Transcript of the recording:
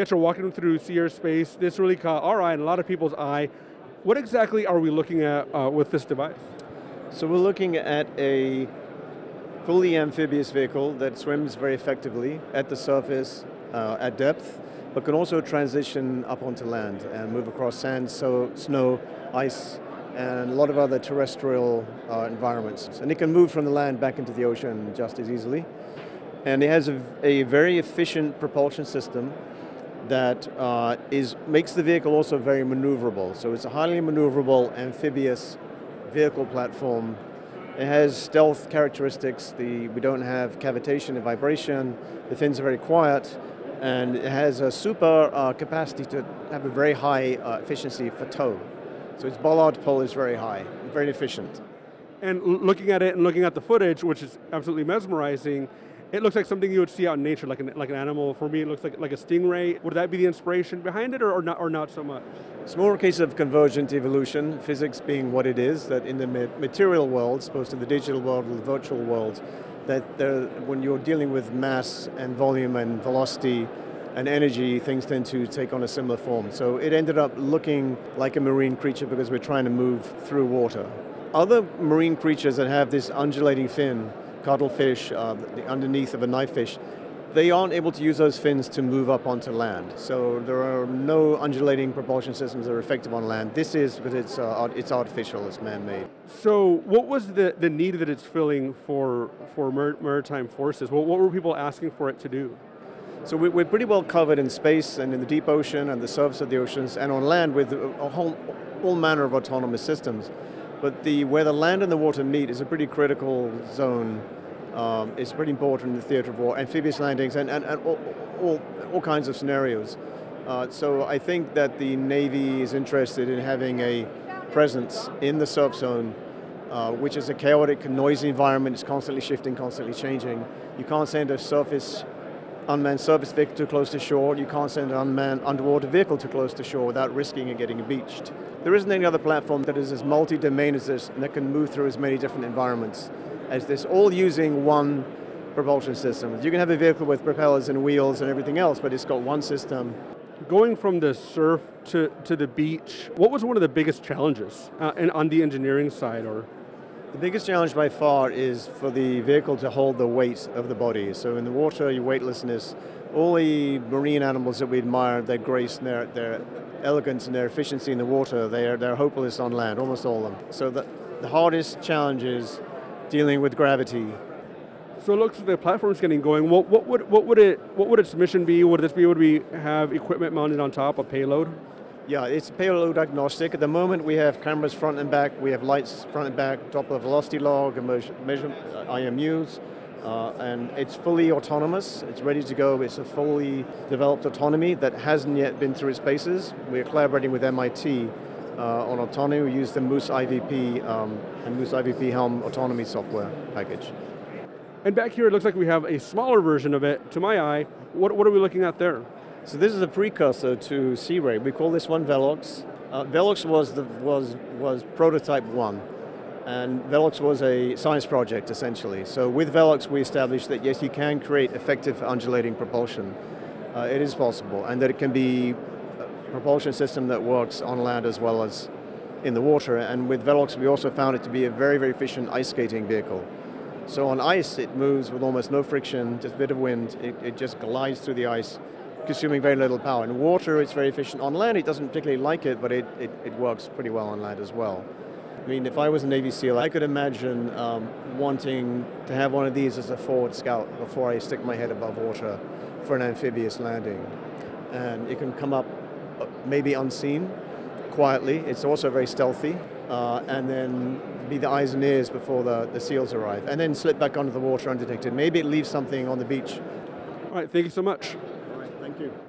Pietro, walking through Sea Space, this really caught our eye and a lot of people's eye. What exactly are we looking at uh, with this device? So we're looking at a fully amphibious vehicle that swims very effectively at the surface, uh, at depth, but can also transition up onto land and move across sand, so snow, ice, and a lot of other terrestrial uh, environments. And it can move from the land back into the ocean just as easily. And it has a, a very efficient propulsion system that uh, is, makes the vehicle also very maneuverable. So it's a highly maneuverable amphibious vehicle platform. It has stealth characteristics. The, we don't have cavitation and vibration. The fins are very quiet. And it has a super uh, capacity to have a very high uh, efficiency for tow. So its bollard pull is very high, very efficient. And looking at it and looking at the footage, which is absolutely mesmerizing, it looks like something you would see out in nature, like an, like an animal. For me, it looks like, like a stingray. Would that be the inspiration behind it, or, or, not, or not so much? It's more a case of convergent evolution, physics being what it is, that in the material world, opposed to the digital world or the virtual world, that when you're dealing with mass and volume and velocity and energy, things tend to take on a similar form. So it ended up looking like a marine creature because we're trying to move through water. Other marine creatures that have this undulating fin cuttlefish, uh, the underneath of a knifefish, they aren't able to use those fins to move up onto land. So there are no undulating propulsion systems that are effective on land. This is, but it's, uh, it's artificial, it's man-made. So what was the, the need that it's filling for, for maritime forces? What, what were people asking for it to do? So we're pretty well covered in space and in the deep ocean and the surface of the oceans and on land with a whole, all manner of autonomous systems. But the, where the land and the water meet is a pretty critical zone. Um, it's pretty important in the theater of war, amphibious landings and, and, and all, all, all, kinds of scenarios. Uh, so I think that the Navy is interested in having a presence in the surf zone, uh, which is a chaotic, noisy environment. It's constantly shifting, constantly changing. You can't send a surface unmanned surface vehicle too close to shore, you can't send an unmanned underwater vehicle too close to shore without risking it getting beached. There isn't any other platform that is as multi-domain as this and that can move through as many different environments as this, all using one propulsion system. You can have a vehicle with propellers and wheels and everything else, but it's got one system. Going from the surf to, to the beach, what was one of the biggest challenges uh, and on the engineering side or the biggest challenge by far is for the vehicle to hold the weight of the body. So in the water, your weightlessness, all the marine animals that we admire, their grace and their, their elegance and their efficiency in the water, they're, they're hopeless on land, almost all of them. So the, the hardest challenge is dealing with gravity. So it looks like the platform's getting going. What, what, would, what, would it, what would its mission be? Would this be would we have equipment mounted on top, a payload? Yeah, it's payload agnostic. At the moment we have cameras front and back, we have lights front and back, Doppler velocity log, measure, uh, IMUs, uh, and it's fully autonomous, it's ready to go, it's a fully developed autonomy that hasn't yet been through its paces. We're collaborating with MIT uh, on autonomy, we use the MOOS-IvP um, and MOOS-IvP Helm autonomy software package. And back here it looks like we have a smaller version of it, to my eye. What, what are we looking at there? So this is a precursor to C-ray. We call this one Velox. Uh, Velox was, the, was, was prototype one. And Velox was a science project, essentially. So with Velox, we established that yes, you can create effective undulating propulsion. Uh, it is possible, and that it can be a propulsion system that works on land as well as in the water. And with Velox, we also found it to be a very, very efficient ice skating vehicle. So on ice, it moves with almost no friction, just a bit of wind. It, it just glides through the ice consuming very little power. In water, it's very efficient. On land, it doesn't particularly like it, but it, it, it works pretty well on land as well. I mean, if I was a Navy SEAL, I could imagine um, wanting to have one of these as a forward scout before I stick my head above water for an amphibious landing. And it can come up uh, maybe unseen, quietly. It's also very stealthy. Uh, and then be the eyes and ears before the, the SEALs arrive. And then slip back onto the water undetected. Maybe it leaves something on the beach. All right, thank you so much. You.